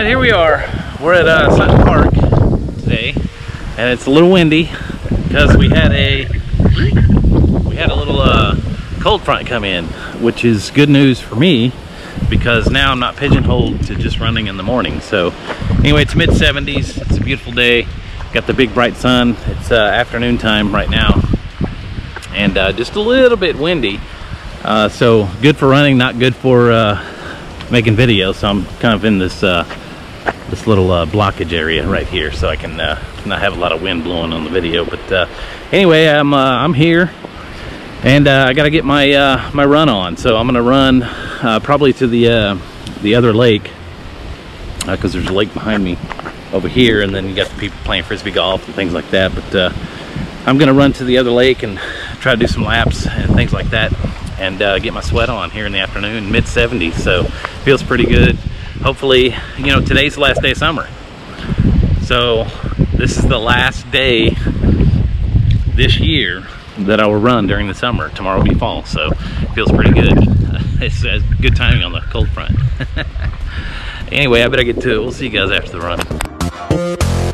we're We're at uh, Sutton Park today, and it's a little windy because we had a we had a little uh, cold front come in, which is good news for me because now I'm not pigeonholed to just running in the morning. So anyway, it's mid 70s. It's a beautiful day. Got the big bright sun. It's uh, afternoon time right now, and uh, just a little bit windy. Uh, so good for running, not good for uh, making videos. So I'm kind of in this uh, this little uh, blockage area right here so I can uh, not have a lot of wind blowing on the video but uh, anyway I'm uh, I'm here and uh, I gotta get my uh, my run on so I'm gonna run probably to the the other lake because there's a lake behind me over here and then you got the people playing frisbee golf and things like that but I'm gonna run to the other lake and try to do some laps and things like that and get my sweat on here in the afternoon mid 70s so feels pretty good hopefully, you know, today's the last day of summer. So this is the last day this year that I will run during the summer. Tomorrow will be fall, so it feels pretty good. It's, it's good timing on the cold front. anyway, I better get to it. We'll see you guys after the run.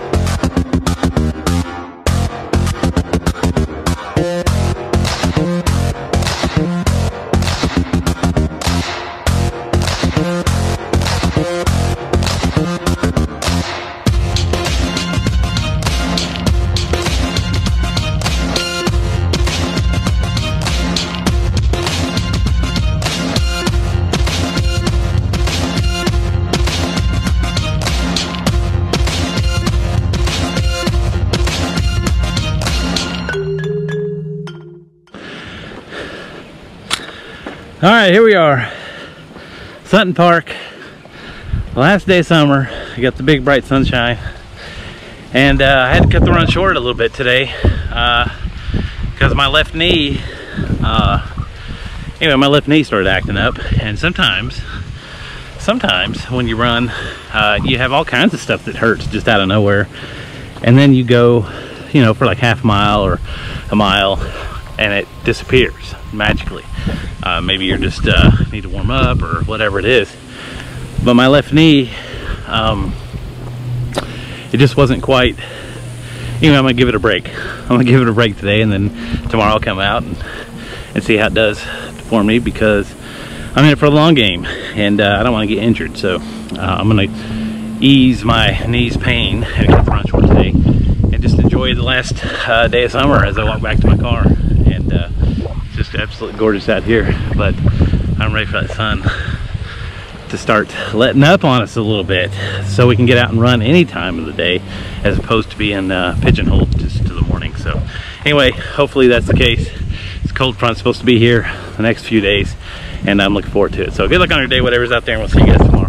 All right, here we are. Sutton Park. Last day summer. I got the big bright sunshine. And uh, I had to cut the run short a little bit today because uh, my left knee, uh, anyway, my left knee started acting up. And sometimes, sometimes when you run, uh, you have all kinds of stuff that hurts just out of nowhere. And then you go, you know, for like half a mile or a mile and it disappears magically. Uh, maybe you're just uh, need to warm up or whatever it is. But my left knee, um, it just wasn't quite, anyway, I'm gonna give it a break. I'm gonna give it a break today and then tomorrow I'll come out and, and see how it does for me because I'm in it for the long game and uh, I don't wanna get injured. So uh, I'm gonna ease my knee's pain and get the run short today and just enjoy the last uh, day of summer as I walk back to my car absolutely gorgeous out here but I'm ready for that sun to start letting up on us a little bit so we can get out and run any time of the day as opposed to being uh, pigeonholed just to the morning. So anyway hopefully that's the case. This cold front's supposed to be here the next few days and I'm looking forward to it. So good luck on your day whatever's out there and we'll see you guys tomorrow